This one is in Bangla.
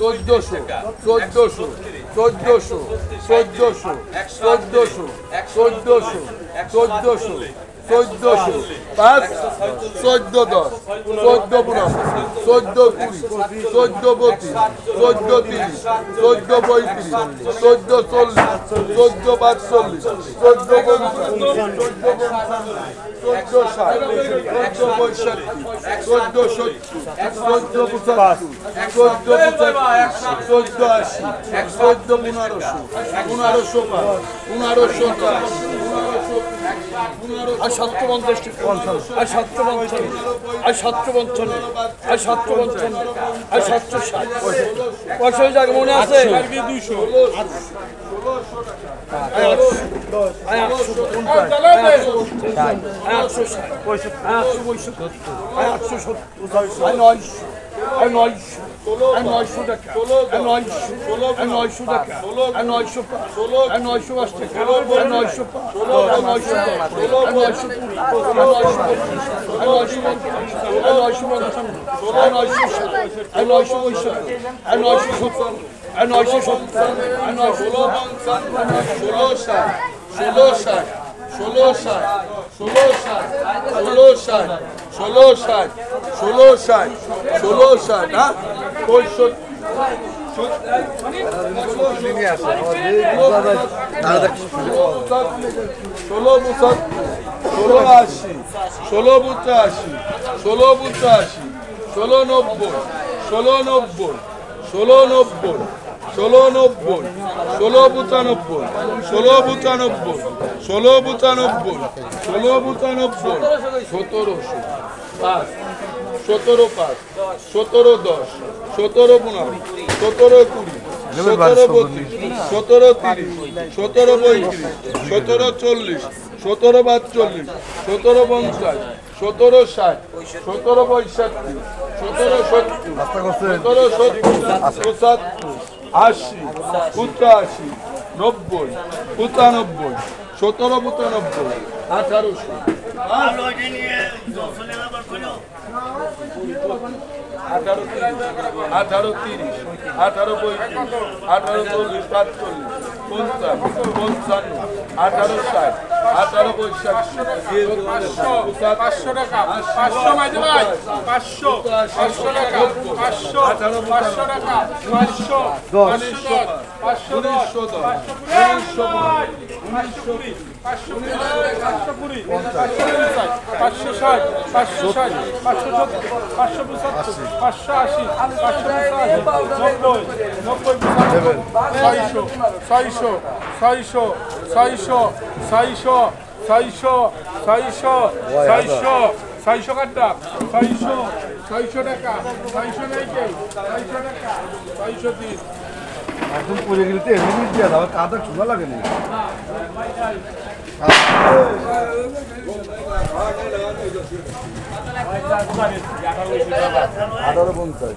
চোদ্দশো চোদ্দশো চোদ্দশো চোদ্দশো চোদ্দশো চোদ্দশো চোদ্দশো চোদ্দশো, পাঁচ, চোদ্দ দশ, চোদ্দ পনেরো, চোদ্দ কুড়ি, চোদ্দ পঁচিশ চোদ্দ তিরিশ, চোদ্দ পঁয়ত্রিশ, চোদ্দ চল্লিশ, চোদ্দ পাঁচচল্লিশ, চোদ্দ চোদ্দ ষাট, চোদ্দ পঁয়ষট্টি, চোদ্দ সত্তর, চোদ্দ পঁচাত্তর চোদ্দ পঁচাত্তর, চোদ্দ আশি, চোদ্দ পনেরোশো পনেরোশো পাঁচ, পনেরোশো দশ আর সত্যবঞ্চন আর সত্যবঞ্চন আর সত্যবঞ্চন আর সত্যবঞ্চন আর সত্য ষাট পয়সা জায়গা মনে আছে? দুইশো আটশো। একশো ষাট একশো পঁয়ষট্টি একশো সত্তর আর নয়শো আর নয়শো আর নয়শো টাকা আর নয়শো আর নয়শো টাকা আর নয়শো পাঁচ আর নয়শো পাঁচ টাকা আর নয়শো পাঁচ আর নয়শো আর নয়শো কুড়ি আর নয়শো পঁচিশ আর নয়শো পঞ্চান্ন আর নয়শো ষাট আর নয়শো পঁয়ষট্টি আর নয়শো সত্তর আর নয়শো সত্তর আর নয়শো ষোলো ষাট ষোলো ষাট ষোলো ষাট ষোলো ষাট ষোলো ষাট ষোলো ষাট ষোলো ষাট ষোলো ষাট হ্যাঁ? পঁয়ষট্টি। ষোলো পঁচাত্তর ষোলো আশি, ষোলো পঁচাশি ষোলো পঁচাশি, ষোলো নব্বই ষোলো নব্বই ষোলো নব্বই। ষোলো নব্বই ষোলো পঁচানব্বই ষোলো পঁচানব্বই ষোলো পঁচানব্বই ষোলো পঁচানব্বই সতেরোশো পাঁচ সতেরো পাঁচ সতেরো দশ সতেরো পনেরো সতেরো কুড়ি সতেরো পঁচিশ সতেরো তিরিশ সতেরো পঁয়ত্রিশ সতেরো চল্লিশ সতেরো পাঁচচল্লিশ সতেরো পঞ্চাশ সতেরো ষাট সতেরো পঁয়ষট্টি সতেরো সত্তর সতেরো সত্তর পঁচাত্তর আশি, পঁচাশি, নব্বই, পঁচানব্বই, সতেরো, পঁচানব্বই, আঠারোশো। আঠারো তিরিশ আঠারো তিরিশ, আঠারো পঁয়ত্রিশ, আঠারো চল্লিশ, সাতচল্লিশ। পঞ্চান্ন আঠারো ষাট আঠারো পঁয়ষট্টি পাঁচশো টাকা। পাঁচশো মাঝে ভাই পাঁচশো পাঁচশো টাকা। পাঁচশো আঠারো পাঁচশো টাকা। পাঁচশো পাঁচশো দশ পাঁচশো দশ। পাঁচশো পাঁচশো ষাট পাঁচশো ষাট পাঁচশো পাঁচশো পঁচাত্তর পাঁচশো আশি পাঁচশো নব্বই নব্বই ছয়শো ছয়শো ছয়শো ছয়শো ছয়শো ছয়শো ছয়শো ছয়শো ছয়শো কাটা ছয়শো ছয়শো টাকা ছয়শো নাই কেউ ছয়শো টাকা ছয়শো তিন একদম পড়ে গেলে তো এমনি দিয়ে দাও কাদা চুলা লাগে না। আঠারো পঞ্চাশ।